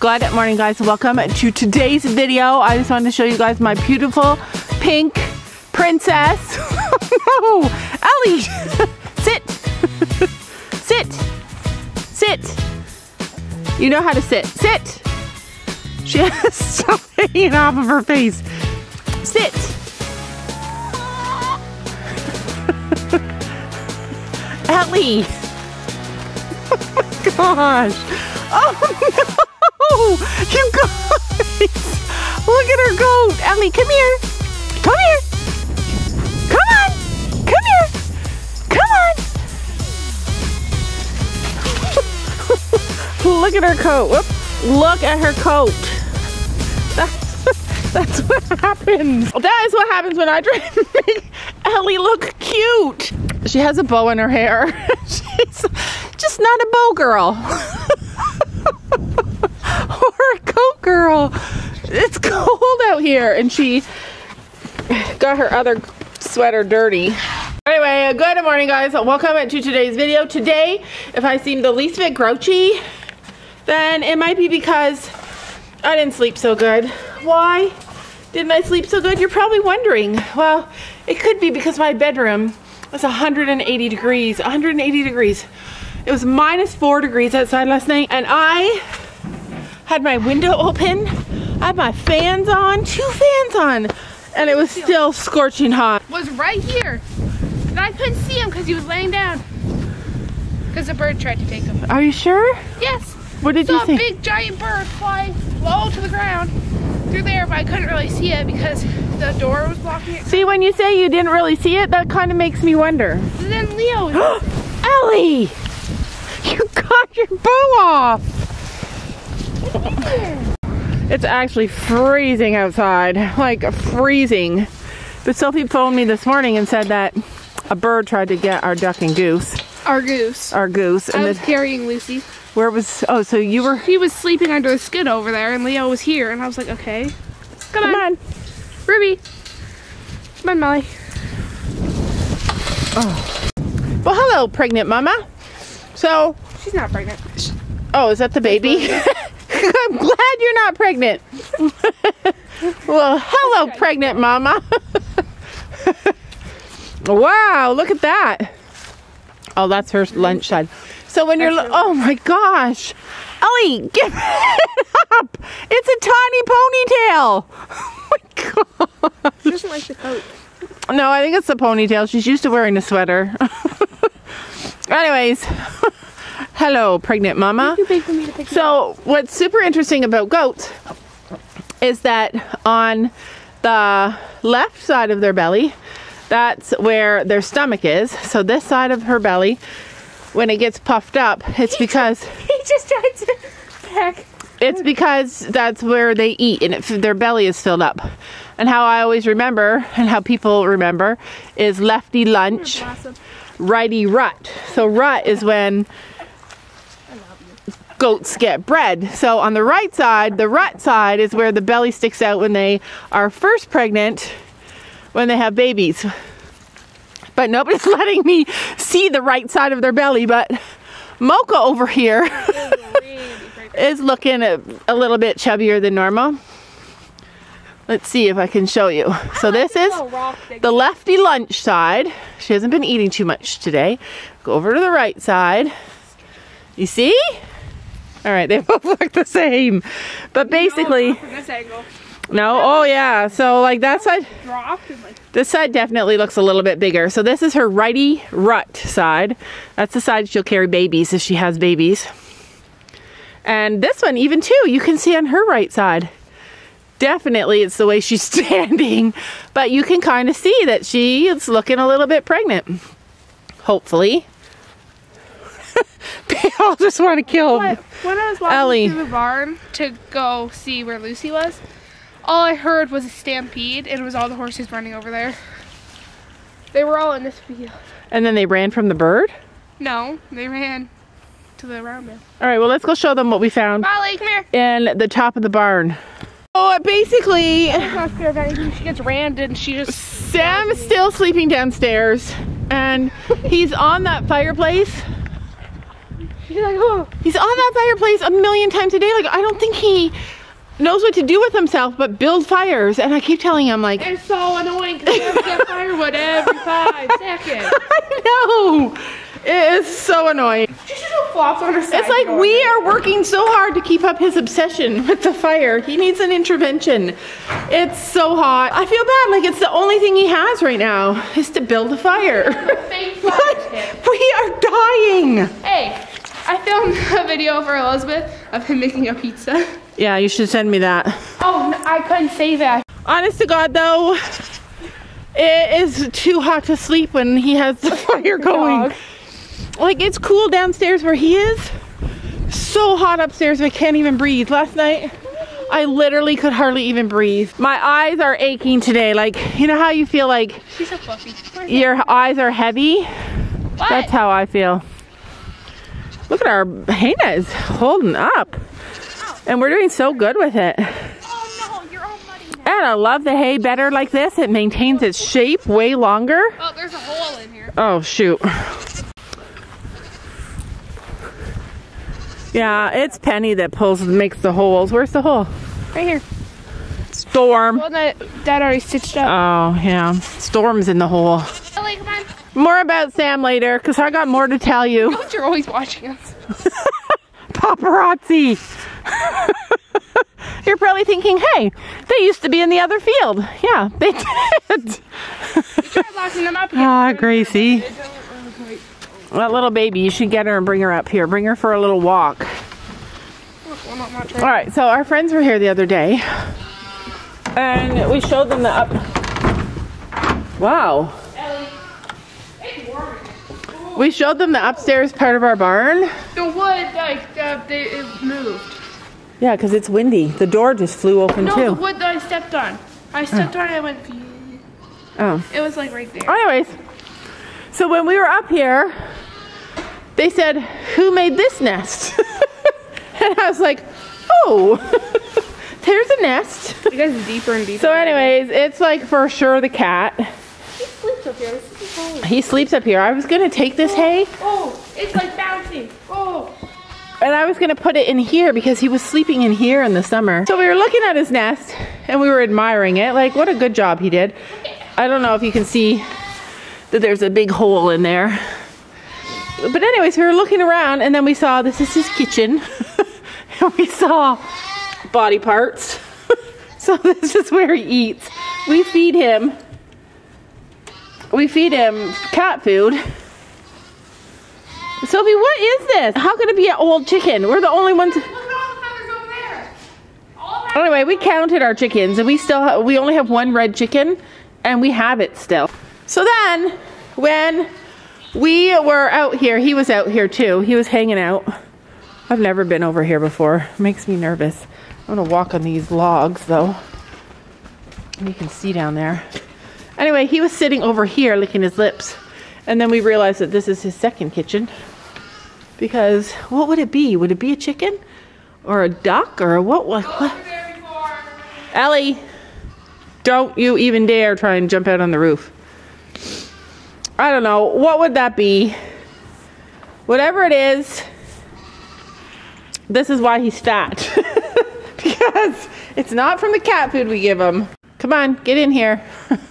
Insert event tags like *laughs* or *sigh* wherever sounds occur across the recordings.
Good morning guys, welcome to today's video. I just wanted to show you guys my beautiful pink princess. *laughs* no, Ellie, *laughs* sit, sit, sit. You know how to sit, sit. She has *laughs* stuff hanging off of her face. Sit. Ellie. Oh my gosh. Oh no. You guys! *laughs* Look at her goat! Ellie, come here! Come here! Come on! Come here! Come on! *laughs* Look at her coat. Whoop. Look at her coat. That's, *laughs* that's what happens. That is what happens when I try to make Ellie look cute. She has a bow in her hair. She's just not a bow girl. Coat girl. It's *laughs* cold out here. And she got her other sweater dirty. Anyway, uh, good morning guys. Welcome to today's video. Today, if I seem the least bit grouchy, then it might be because I didn't sleep so good. Why didn't I sleep so good? You're probably wondering. Well, it could be because my bedroom was 180 degrees. 180 degrees. It was minus four degrees outside last night and I had my window open, I had my fans on, two fans on, and it was still scorching hot. Was right here. And I couldn't see him because he was laying down. Because a bird tried to take him. Are you sure? Yes. What did Saw you see? a big giant bird fly low to the ground through there, but I couldn't really see it because the door was blocking it. See, when you say you didn't really see it, that kind of makes me wonder. And then Leo, *gasps* Ellie! You got your bow off! *laughs* It's actually freezing outside, like freezing. But Sophie phoned me this morning and said that a bird tried to get our duck and goose, our goose. our goose, and I was carrying Lucy. where was? Oh, so you were? He was sleeping under the skid over there, and Leo was here, and I was like, okay. Come, Come on. on. Ruby. Come on, Molly. Oh. Well, hello, pregnant mama. So, She's not pregnant. oh, is that the baby? *laughs* *laughs* I'm glad you're not pregnant. *laughs* well, hello, pregnant mama. *laughs* wow, look at that. Oh, that's her lunch side. So when you're, oh my gosh, Ellie, give it up. It's a tiny ponytail. Oh my god. She doesn't like the coat. No, I think it's the ponytail. She's used to wearing a sweater. Anyways, hello, pregnant mama. Too big for me to pick up. So, what's super interesting about goats is that on the left side of their belly, that's where their stomach is. So, this side of her belly, when it gets puffed up, it's because He just tried to peck. it's because that's where they eat and it, their belly is filled up. And how I always remember, and how people remember, is lefty lunch, righty rut. So rut is when goats get bred. So on the right side, the rut side is where the belly sticks out when they are first pregnant, when they have babies. But nobody's *laughs* letting me see the right side of their belly. But Mocha over here *laughs* is looking a, a little bit chubbier than normal. Let's see if I can show you. So this is the lefty lunch side. She hasn't been eating too much today. Go over to the right side. You see? All right, *laughs* they both look the same. But basically, angle. no, oh yeah. So like that side, Dropped and like this side definitely looks a little bit bigger. So this is her righty rut side. That's the side she'll carry babies if she has babies. And this one even too, you can see on her right side. Definitely it's the way she's *laughs* standing, but you can kind of see that she is looking a little bit pregnant. Hopefully. They all just want to kill But when I was walking Ellie. through the barn to go see where Lucy was, all I heard was a stampede, and it was all the horses running over there. They were all in this field. And then they ran from the bird. No, they ran to the round pen. All right, well, let's go show them what we found Molly, come here. in the top of the barn. Oh, basically, I'm not scared of anything. She gets rammed and she just. Sam's still sleeping downstairs and he's on that fireplace He's like, oh. He's on that fireplace a million times a day. Like, I don't think he knows what to do with himself but build fires. And I keep telling him, like, It's so annoying because you have to get *laughs* firewood every five seconds. *laughs* I know. It is so annoying. She should have on her side. It's like we are working so hard to keep up his obsession *laughs* with the fire. He needs an intervention. It's so hot. I feel bad. Like, it's the only thing he has right now is to build a fire. What? We are dying. Hey, I filmed *laughs* a video for Elizabeth of him making a pizza. Yeah, you should send me that. Oh, no, I couldn't save it. Honest to God, though, it is too hot to sleep when he has the *laughs* fire going. Dog. Like, it's cool downstairs where he is. So hot upstairs, I can't even breathe. Last night, I literally could hardly even breathe. My eyes are aching today. Like, you know how you feel like so. Your eyes are heavy? What? That's how I feel. Look at our hay net is holding up. And we're doing so good with it. Oh no, you're all muddy now. And I love the hay better like this. It maintains its shape way longer. Oh, there's a hole in here. Oh, shoot. Yeah, it's Penny that pulls makes the holes. Where's the hole? Right here. Storm. Well, that, that already stitched up. Oh, yeah. Storm's in the hole. Ellie, come on. More about Sam later, because I got more to tell you. Don't you're always watching us. *laughs* Paparazzi. *laughs* You're probably thinking, hey, they used to be in the other field. Yeah, *laughs* they did. Try locking them up. Ah, Gracie. That little baby, you should get her and bring her up here. Bring her for a little walk. Well, not much, All right, so our friends were here the other day, and we showed them the up. Wow. Ellie, it's warm. in here. We showed them the upstairs part of our barn. The wood, like, uh, they, it moved. Yeah, because it's windy. The door just flew open No, too. the wood that I stepped on. I stepped on it, I went. Oh. it was like right there. Anyways, so when we were up here, they said, Who made this nest? *laughs* and I was like, Oh, *laughs* there's a nest. It gets deeper and deeper. So, anyways, it's like for sure the cat. He sleeps up here. He sleeps up here. I was gonna take this oh, hay Oh, it's like bouncing. Oh. and I was gonna put it in here because he was sleeping in here in the summer. So we were looking at his nest and we were admiring it. Like, what a good job he did. I don't know if you can see that there's a big hole in there. But anyways, we were looking around and then we saw this is his kitchen. *laughs* and we saw body parts. *laughs* so this is where he eats. We feed him. We feed him cat food. Sophie, what is this? How could it be an old chicken? We're the only ones. Anyway, we counted our chickens, and we still we only have one red chicken, and we have it still. So then, when we were out here, he was out here too. He was hanging out. I've never been over here before. Makes me nervous. I'm gonna walk on these logs though. You can see down there. Anyway, he was sitting over here licking his lips. And then we realized that this is his second kitchen. Because what would it be? Would it be a chicken? Or a duck? Or what? What? what? Before. Ellie, don't you even dare try and jump out on the roof. I don't know. What would that be? Whatever it is, this is why he's fat. *laughs* because it's not from the cat food we give him. Come on, get in here. *laughs*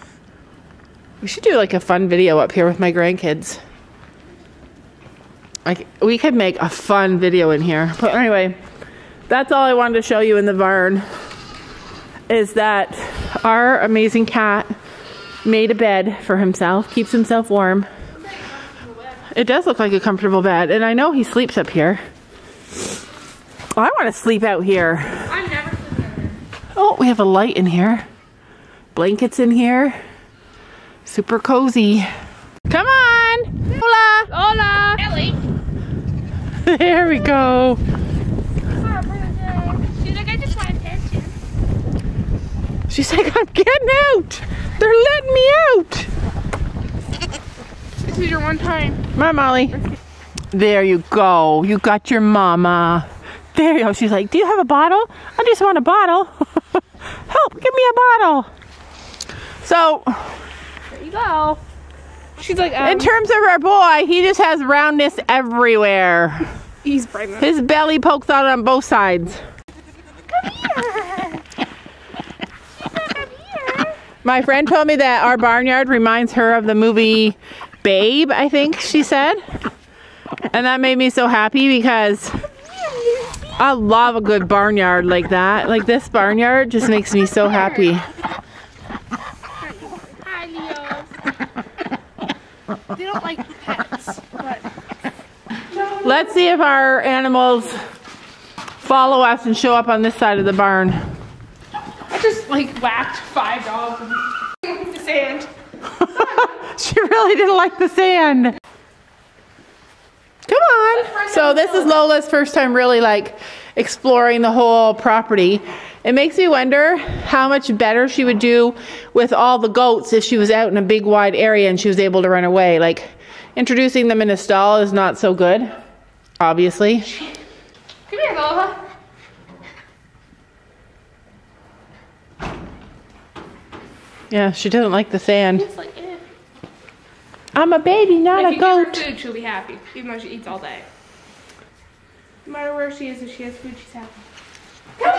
we should do like a fun video up here with my grandkids. Like we could make a fun video in here. But anyway, that's all I wanted to show you in the barn is that our amazing cat made a bed for himself, keeps himself warm. It does look like a comfortable bed, and I know he sleeps up here. Oh, I want to sleep out here. I'm never sleeping in there. Oh, we have a light in here. Blankets in here. Super cozy. Come on! Hola! Hola. Ellie. *laughs* There we go. She's like, I just want attention. She's like, I'm getting out! They're letting me out! This is your one time. Come on, Molly. There you go. You got your mama. There you go. She's like, Do you have a bottle? I just want a bottle. *laughs* Help, give me a bottle. So, There you go. She's like, um, in terms of our boy, he just has roundness everywhere. He's bright. His belly pokes out on both sides. My friend told me that our barnyard reminds her of the movie Babe, I think she said. And that made me so happy because I love a good barnyard like that. Like this barnyard just makes me so happy. Hi, Leo. They don't like pets, but Let's see if our animals follow us and show up on this side of the barn. I just like whacked five dogs in the sand. *laughs* She really didn't like the sand. Come on. So this is Lola's first time really like exploring the whole property. It makes me wonder how much better she would do with all the goats if she was out in a big wide area and she was able to run away. Like introducing them in a stall is not so good, obviously. Come here, Lola. Yeah, she doesn't like the sand. Like, eh. I'm a baby, not If a you give her goat. food, she'll be happy, even though she eats all day. No matter where she is, if she has food, she's happy. Come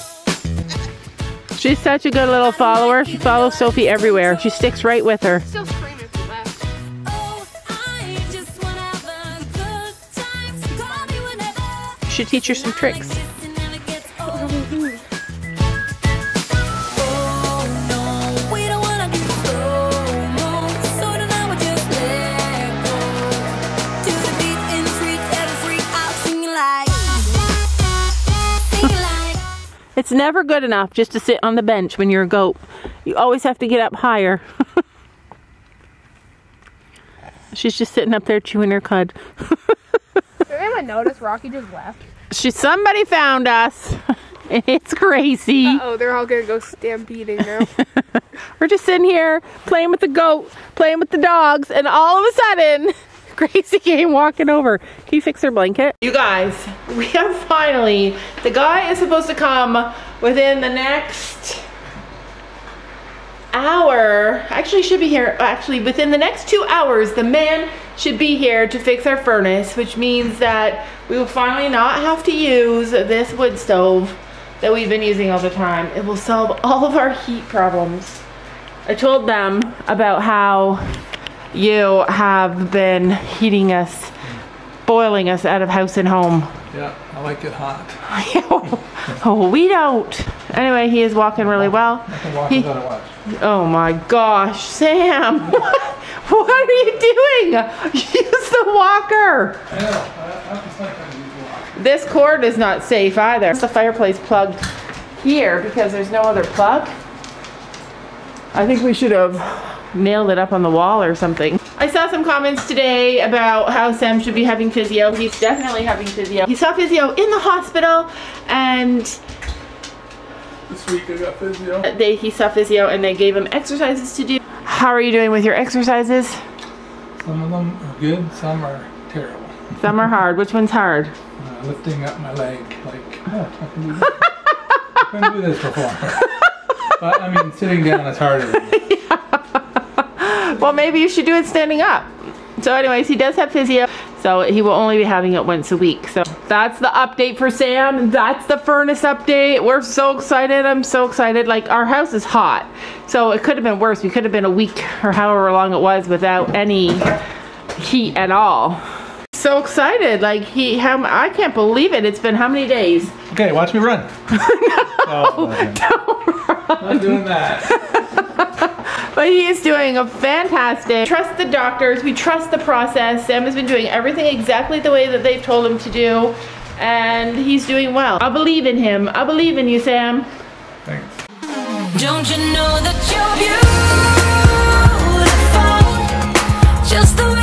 She's such a good little follower. She follows Sophie everywhere. She sticks right with her. Still screaming if you left. Oh, I just wanna have a good time. So call me whenever. You should teach her some tricks. It's never good enough just to sit on the bench when you're a goat. You always have to get up higher. *laughs* She's just sitting up there chewing her cud. *laughs* Did anyone notice Rocky just left? She somebody found us. *laughs* It's crazy. Oh, they're all gonna go stampeding now. We're just sitting here playing with the goat, playing with the dogs, and all of a sudden, Gracie came *laughs* walking over. Can you fix her blanket? You guys, we have finally, the guy is supposed to come within the next hour. Actually, should be here. Actually, within the next two hours, the man should be here to fix our furnace, which means that we will finally not have to use this wood stove that we've been using all the time. It will solve all of our heat problems. I told them about how you have been heating us, boiling us out of house and home. Yeah, I like it hot. *laughs* oh, we don't. Anyway, he is walking really well. I can walk He- without a watch. Oh my gosh, Sam! What, *laughs* what are you doing? *laughs* Use the walker. I know. I, I just like when you walk. This cord is not safe either. It's the fireplace plugged here because there's no other plug. I think we should have nailed it up on the wall or something. I saw some comments today about how Sam should be having physio. He's definitely having physio. He saw physio in the hospital and This week I got physio. they he saw physio and they gave him exercises to do. How are you doing with your exercises? Some of them are good, some are terrible. Some are hard. Which one's hard? Uh, lifting up my leg, like, oh, *laughs* I can do this. I do this before. But I mean, sitting down is harder. Well, maybe you should do it standing up. So anyways, he does have physio, so he will only be having it once a week. So that's the update for Sam. That's the furnace update. We're so excited. I'm so excited. Like our house is hot. So it could have been worse. We could have been a week or however long it was without any heat at all. So excited. Like he how I can't believe it. It's been how many days? Okay, watch me run. *laughs* Oh, no, Not doing that. *laughs* But he is doing a fantastic. Trust the doctors. We trust the process. Sam has been doing everything exactly the way that they've told him to do. And he's doing well. I believe in him. I believe in you, Sam. Thanks. Don't you know that you're beautiful? Just the way